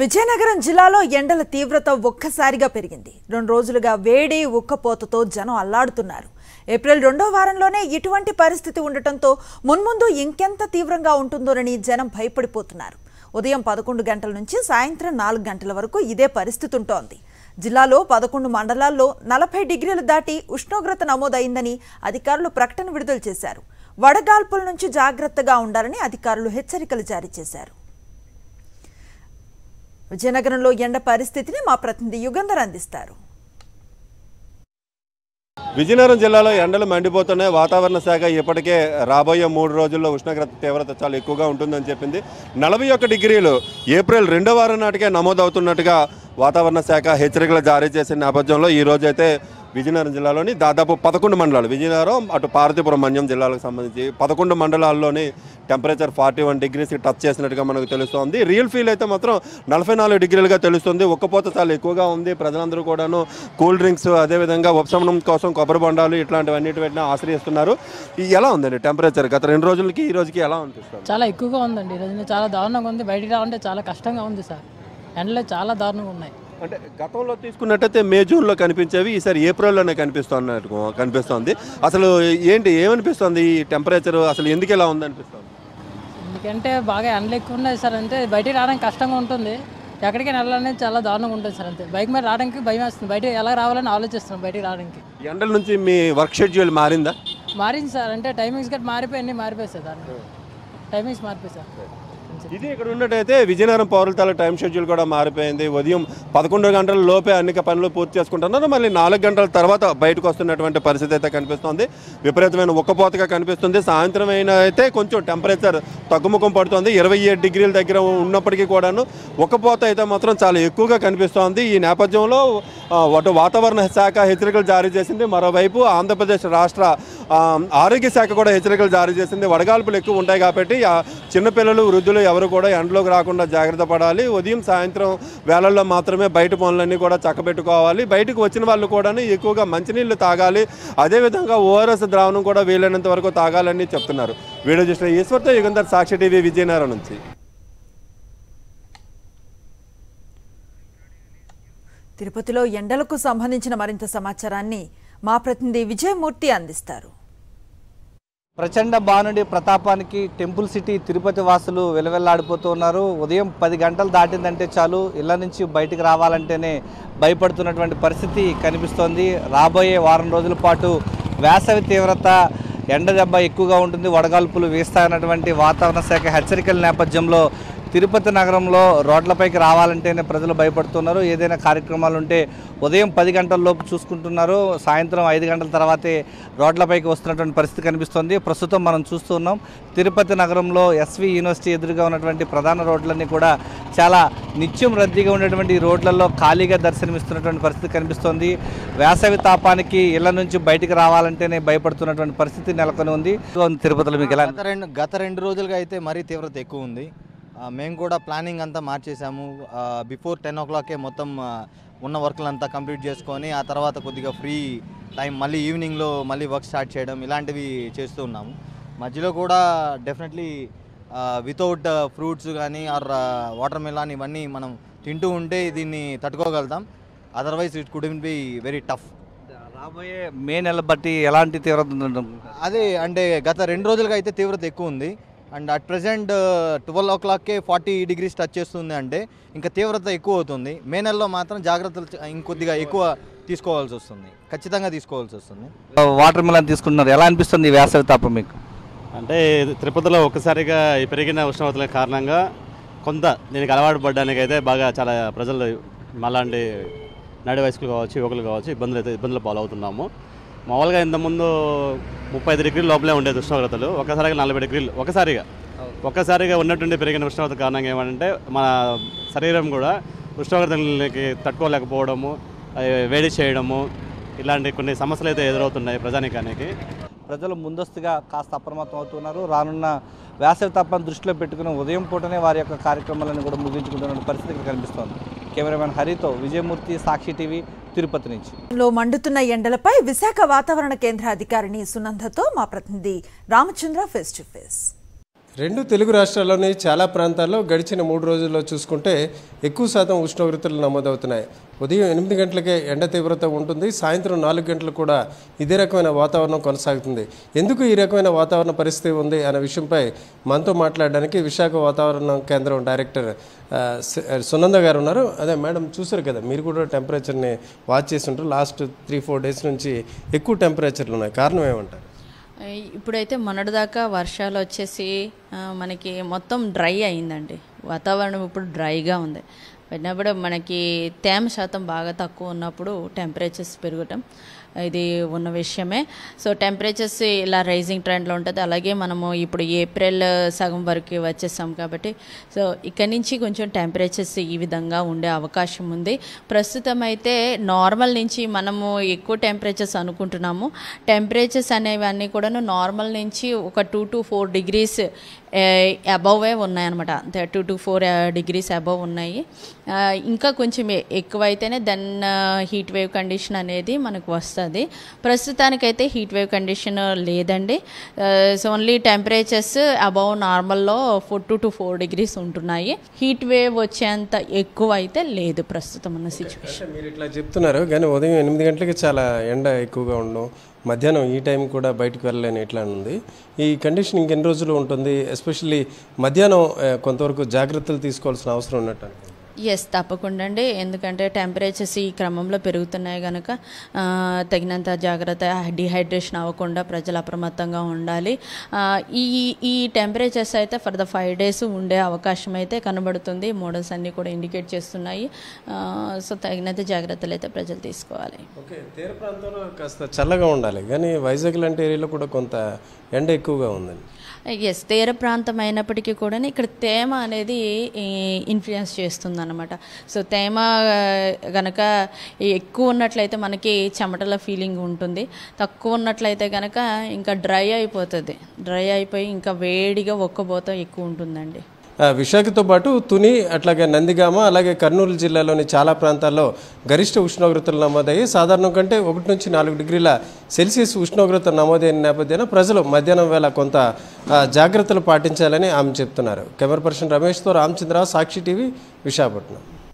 విజయనగరం జిల్లాలో ఎండల తీవ్రత ఒక్కసారిగా పెరిగింది. రెండు రోజులుగా వేడి ఉక్కపోతతో జనం అల్లాడుతున్నారు. ఏప్రిల్ రెండో వారంలోనే ఇటువంటి పరిస్థితి ఉండటంతో మున్ముందు ఇంకెంత తీవ్రంగా ఉంటుందోనని జనం భయపడిపోతున్నారు. ఉదయం పదకొండు గంటల నుంచి సాయంత్రం నాలుగు గంటల వరకు ఇదే పరిస్థితి ఉంటోంది. జిల్లాలో పదకొండు మండలాల్లో నలభై డిగ్రీలు దాటి ఉష్ణోగ్రత నమోదైందని అధికారులు ప్రకటన విడుదల చేశారు. వడగాల్పుల నుంచి జాగ్రత్తగా ఉండాలని అధికారులు హెచ్చరికలు జారీ చేశారు. విజయనగరంలో ఎండ పరిస్థితిని మా ప్రతినిధి యుగంధర్ అందిస్తారు. విజయనగరం జిల్లాలో ఎండలు మండిపోతున్నాయి. వాతావరణ శాఖ ఇప్పటికే రాబోయే మూడు రోజుల్లో ఉష్ణోగ్రత తీవ్రత చాలా ఎక్కువగా ఉంటుందని చెప్పింది. నలభై ఒక్క డిగ్రీలు ఏప్రిల్ రెండో వారం నాటికే నమోదవుతున్నట్టుగా వాతావరణ శాఖ హెచ్చరికలు జారీ చేసిన నేపథ్యంలో ఈ రోజైతే విజయనగరం జిల్లాలోని దాదాపు పదకొండు మండలాలు. విజయనగరం అటు పార్వతీపురం మన్యం జిల్లాలకు సంబంధించి పదకొండు మండలాల్లోని టెంపరేచర్ ఫార్టీ వన్ డిగ్రీస్కి టచ్ చేసినట్టుగా మనకు తెలుస్తోంది. రియల్ ఫీల్ అయితే మాత్రం నలభై నాలుగు డిగ్రీలుగా తెలుస్తుంది. ఒక్కపోత చాలా ఎక్కువగా ఉంది. ప్రజలందరూ కూడాను కూల్ డ్రింక్స్ అదేవిధంగా ఉపశమనం కోసం కొబ్బరి బొండాలు ఇట్లాంటివన్నిటి పెట్టినా ఆశ్రయిస్తున్నారు. ఎలా ఉందండి టెంపరేచర్? గత రెండు రోజులకి ఈ రోజుకి ఎలా అనిపిస్తుంది? చాలా ఎక్కువగా ఉందండి. ఈరోజు చాలా దారుణంగా ఉంది. బయటికి రావాలంటే చాలా కష్టంగా ఉంది సార్. ఎండలు చాలా దారుణంగా ఉన్నాయి. అంటే గతంలో తీసుకున్నట్టయితే మే జూన్లో కనిపించేవి ఈసారి ఏప్రిల్లోనే కనిపిస్తున్నట్టు కనిపిస్తోంది. అసలు ఏంటి ఏమనిపిస్తుంది ఈ టెంపరేచర్? అసలు ఎందుకు ఇలా ఉందనిపిస్తుంది? ఎందుకంటే బాగా ఎండలు ఎక్కువ ఉన్నాయి సార్ అంటే బయటికి రావడానికి కష్టంగా ఉంటుంది. ఎక్కడికి వెళ్ళాలనేది చాలా దారుణంగా ఉంటుంది సార్ అంతే. బైక్ మీద రావడానికి భయం వేస్తుంది బయట ఎలా రావాలని ఆలోచిస్తున్నాం బయటికి రావడానికి. ఎండల నుంచి మీ వర్క్ షెడ్యూల్ మారిందా? మారింది సార్. అంటే టైమింగ్స్ గట్టి మారిపోయి అన్నీ మారిపోయి సార్ దాన్ని. టైమింగ్స్ మారిపోయి సార్. ఇది ఇక్కడ ఉన్నట్టయితే విజయనగరం పౌరుల టైం షెడ్యూల్ కూడా మారిపోయింది. ఉదయం పదకొండు గంటల లోపే అన్ని పనులు పూర్తి చేసుకుంటున్నారు. మళ్ళీ నాలుగు గంటల తర్వాత బయటకు వస్తున్నటువంటి పరిస్థితి అయితే కనిపిస్తుంది. విపరీతమైన ఉక్కపోతగా కనిపిస్తుంది. సాయంత్రం అయినా అయితే కొంచెం టెంపరేచర్ తగ్గుముఖం పడుతుంది. ఇరవై ఏడు డిగ్రీల దగ్గర ఉన్నప్పటికీ కూడాను ఉక్కపోత అయితే మాత్రం చాలా ఎక్కువగా కనిపిస్తోంది. ఈ నేపథ్యంలో అటు వాతావరణ శాఖ హెచ్చరికలు జారీ చేసింది. మరోవైపు ఆంధ్రప్రదేశ్ రాష్ట్ర ఆరోగ్య శాఖ కూడా హెచ్చరికలు జారీ చేసింది. వడగాల్పులు ఎక్కువ ఉంటాయి కాబట్టి చిన్నపిల్లలు వృద్ధులు ఎవరు కూడా ఎండలోకి రాకుండా జాగ్రత్త పడాలి. ఉదయం సాయంత్రం వేళల్లో మాత్రమే బయట పనులన్నీ కూడా చక్కబెట్టుకోవాలి. బయటకు వచ్చిన వాళ్ళు కూడా ఎక్కువగా మంచినీళ్ళు తాగాలి. అదేవిధంగా ఓఆర్ఎస్ ద్రావణం కూడా వీలైనంత వరకు తాగాలని చెప్తున్నారు. వీడియో చూసిన ఈశ్వర్తో యుగంధర్ సాక్షి టీవీ విజయనగరం నుంచి. తిరుపతిలో ఎండలకు సంబంధించిన మరింత సమాచారాన్ని మా ప్రతినిధి విజయమూర్తి అందిస్తారు. ప్రచండ బాణుడి ప్రతాపానికి టెంపుల్ సిటీ తిరుపతి వాసులు వెలవెల్లాడిపోతూ ఉన్నారు. ఉదయం పది గంటలు దాటిందంటే చాలు ఇళ్ళ నుంచి బయటికి రావాలంటేనే భయపడుతున్నటువంటి పరిస్థితి కనిపిస్తోంది. రాబోయే వారం రోజుల పాటు వేసవి తీవ్రత ఎండ దెబ్బ ఎక్కువగా ఉంటుంది వడగాల్పులు వీస్తాయన్నటువంటి వాతావరణ శాఖ హెచ్చరికల నేపథ్యంలో తిరుపతి నగరంలో రోడ్లపైకి రావాలంటేనే ప్రజలు భయపడుతున్నారు. ఏదైనా కార్యక్రమాలు ఉంటే ఉదయం పది గంటల లోపు చూసుకుంటున్నారు. సాయంత్రం ఐదు గంటల తర్వాతే రోడ్లపైకి వస్తున్నటువంటి పరిస్థితి కనిపిస్తోంది. ప్రస్తుతం మనం చూస్తున్నాం తిరుపతి నగరంలో ఎస్వి యూనివర్సిటీ ఎదురుగా ఉన్నటువంటి ప్రధాన రోడ్లన్నీ కూడా చాలా నిత్యం రద్దీగా ఉండేటువంటి రోడ్లలో ఖాళీగా దర్శనమిస్తున్నటువంటి పరిస్థితి కనిపిస్తోంది. వేసవి తాపానికి ఇళ్ళ నుంచి బయటికి రావాలంటేనే భయపడుతున్నటువంటి పరిస్థితి నెలకొని ఉంది. తిరుపతిలో మీకు ఎలా గత రెండు గత రెండు రోజులుగా అయితే మరీ తీవ్రత ఎక్కువ ఉంది. మేము కూడా ప్లానింగ్ అంతా మార్చేసాము బిఫోర్ టెన్ ఓ క్లాకే మొత్తం ఉన్న వర్క్లు అంతా కంప్లీట్ చేసుకొని ఆ తర్వాత కొద్దిగా ఫ్రీ టైం మళ్ళీ ఈవినింగ్లో మళ్ళీ వర్క్ స్టార్ట్ చేయడం ఇలాంటివి చేస్తూ ఉన్నాము. మధ్యలో కూడా డెఫినెట్లీ వితౌట్ ఫ్రూట్స్ కానీ ఆర్ వాటర్ మిలాన్ ఇవన్నీ మనం తింటూ ఉంటే దీన్ని తట్టుకోగలుగుతాం. Otherwise it could be very tough రాబోయే మే నెల బట్టి ఎలాంటి తీవ్రత అదే అంటే గత రెండు రోజులుగా అయితే తీవ్రత ఎక్కువ ఉంది. అండ్ అట్ ప్రజెంట్ ట్వెల్వ్ ఓ క్లాక్కే ఫార్టీ డిగ్రీస్ టచ్ చేస్తుంది అంటే ఇంకా తీవ్రత ఎక్కువ అవుతుంది. మే నెలలో మాత్రం జాగ్రత్తలు ఇంకొద్దిగా ఎక్కువ తీసుకోవాల్సి వస్తుంది. ఖచ్చితంగా తీసుకోవాల్సి వస్తుంది. వాటర్ మిలన్ తీసుకుంటున్నారు. ఎలా అనిపిస్తుంది ఈ వేసవి తాపం మీకు? అంటే తిరుపతిలో ఒక్కసారిగా ఈ పెరిగిన ఉష్ణోగ్రతల కారణంగా కొంత దీనికి అలవాటు పడడానికి అయితే బాగా చాలా ప్రజలు మాలాంటి నడి వయస్కులు కావచ్చు యువకులు కావచ్చు ఇబ్బందులు అయితే ఇబ్బందులు పాలవుతున్నాము. మామూలుగా ఇంతకుముందు ముప్పై ఐదు డిగ్రీల లోపలే ఉండేది ఉష్ణోగ్రతలు. ఒకసారిగా నలభై డిగ్రీలు. ఒకసారిగా ఒక్కసారిగా ఉన్నటువంటి పెరిగిన ఉష్ణోగ్రత కారణంగా ఏమంటే మన శరీరం కూడా ఉష్ణోగ్రతలకి తట్టుకోలేకపోవడము వేడి చేయడము ఇలాంటి కొన్ని సమస్యలు అయితే ఎదురవుతున్నాయి ప్రజానికానికి. ప్రజలు ముందస్తుగా కాస్త అప్రమత్తం అవుతున్నారు. రానున్న వేసవి తాపాన్ని దృష్టిలో పెట్టుకుని ఉదయం పూటనే వారి యొక్క కార్యక్రమాలను కూడా ముగించుకుంటున్న పరిస్థితి కనిపిస్తోంది. కెమెరామెన్ హరితో విజయమూర్తి సాక్షి టీవీ తిరుపతి నుంచి. లో మండుతున్న ఎండలపై విశాఖ వాతావరణ కేంద్ర అధికారిని సునందతో మా ప్రతినిధి రామచంద్ర ఫేస్ టు ఫేస్ రెండు తెలుగు రాష్ట్రాల్లోని చాలా ప్రాంతాల్లో గడిచిన మూడు రోజుల్లో చూసుకుంటే ఎక్కువ శాతం ఉష్ణోగ్రతలు నమోదవుతున్నాయి. ఉదయం ఎనిమిది గంటలకే ఎండ తీవ్రత ఉంటుంది. సాయంత్రం నాలుగు గంటలు కూడా ఇదే రకమైన వాతావరణం కొనసాగుతుంది. ఎందుకు ఈ రకమైన వాతావరణ పరిస్థితి ఉంది అనే విషయంపై మనతో మాట్లాడడానికి విశాఖ వాతావరణ కేంద్రం డైరెక్టర్ సునంద గారు ఉన్నారు. అదే మేడం చూసారు కదా మీరు కూడా టెంపరేచర్ని వాచ్ చేసి ఉంటారు. లాస్ట్ త్రీ ఫోర్ డేస్ నుంచి ఎక్కువ టెంపరేచర్లు ఉన్నాయి. కారణం ఏమంటారు? ఇప్పుడైతే మొన్నటిదాకా వర్షాలు వచ్చేసి మనకి మొత్తం డ్రై అయిందండి. వాతావరణం ఇప్పుడు డ్రైగా ఉంది. వెళ్ళినప్పుడు మనకి తేమ శాతం బాగా తక్కువ ఉన్నప్పుడు టెంపరేచర్స్ పెరగటం. ఇది ఉన్న విషయమే. సో టెంపరేచర్స్ ఇలా రైజింగ్ ట్రెండ్లో ఉంటుంది. అలాగే మనము ఇప్పుడు ఏప్రిల్ uh, సగం వరకు వచ్చేసాం కాబట్టి. సో ఇక్కడి నుంచి కొంచెం టెంపరేచర్స్ ఈ విధంగా ఉండే అవకాశం ఉంది. ప్రస్తుతం అయితే నార్మల్ నుంచి మనము ఎక్కువ టెంపరేచర్స్ అనుకుంటున్నాము. టెంపరేచర్స్ అనేవన్నీ కూడాను నార్మల్ నుంచి ఒక టూ టు ఫోర్ డిగ్రీస్ అబవ్వే ఉన్నాయన్నమాట. Two to four degrees above ఉన్నాయి. Uh, ఇంకా కొంచెం ఎక్కువైతేనే దెన్ హీట్ వేవ్ కండిషన్ అనేది మనకు వస్తుంది. ప్రస్తుతానికైతే హీట్ వేవ్ కండిషన్ లేదండి. So only temperatures above నార్మల్లో four two to four degrees ఉంటున్నాయి. హీట్ వేవ్ వచ్చేంత ఎక్కువ అయితే లేదు ప్రస్తుతం ఉన్న సిచ్యువేషన్. మీరు ఇట్లా చెప్తున్నారు కానీ ఉదయం ఎనిమిది గంటలకి చాలా ఎండ ఎక్కువగా ఉండడం మధ్యాహ్నం ఈ టైం కూడా బయటకు వెళ్ళలేని ఇట్లా ఉంది? ఈ కండిషన్ ఇంకెన్ని రోజులు ఉంటుంది? ఎస్పెషల్లీ మధ్యాహ్నం కొంతవరకు జాగ్రత్తలు తీసుకోవాల్సిన అవసరం ఉన్నట్టు. ఎస్ తప్పకుండా అండి. ఎందుకంటే టెంపరేచర్స్ ఈ క్రమంలో పెరుగుతున్నాయి కనుక తగినంత జాగ్రత్త డిహైడ్రేషన్ అవ్వకుండా ప్రజలు అప్రమత్తంగా ఉండాలి. ఈ ఈ టెంపరేచర్స్ అయితే ఫర్ ద ఫైవ్ డేస్ ఉండే అవకాశం అయితే కనబడుతుంది. మోడల్స్ అన్నీ కూడా ఇండికేట్ చేస్తున్నాయి. సో తగినంత జాగ్రత్తలు అయితే ప్రజలు తీసుకోవాలి. ఓకే తీర ప్రాంతంలో కాస్త చల్లగా ఉండాలి. కానీ వైజాగ్ లాంటి ఏరియాలో కూడా కొంత ఎండ ఎక్కువగా ఉందండి. ఎస్ తీర ప్రాంతం అయినప్పటికీ కూడా ఇక్కడ తేమ అనేది ఇన్ఫ్లుయెన్స్ చేస్తుంది అనమాట సో తేమ గనక ఎక్కువ ఉన్నట్లయితే మనకి చెమటల ఫీలింగ్ ఉంటుంది. తక్కువ ఉన్నట్లయితే కనుక ఇంకా డ్రై అయిపోతుంది. డ్రై అయిపోయి ఇంకా వేడిగా ఒక్కబోత ఎక్కువ ఉంటుందండి. విశాఖతో పాటు తుని అట్లాగే నందిగామ అలాగే కర్నూలు జిల్లాలోని చాలా ప్రాంతాల్లో గరిష్ట ఉష్ణోగ్రతలు నమోదయ్యి సాధారణం కంటే ఒకటి నుంచి నాలుగు డిగ్రీల సెల్సియస్ ఉష్ణోగ్రత నమోదైన నేపథ్యంలో ప్రజలు మధ్యాహ్నం వేళ కొంత జాగ్రత్తలు పాటించాలని ఆమె చెప్తున్నారు. కెమెరా పర్సన్ రమేష్తో రామచంద్రరావు సాక్షి టీవీ విశాఖపట్నం.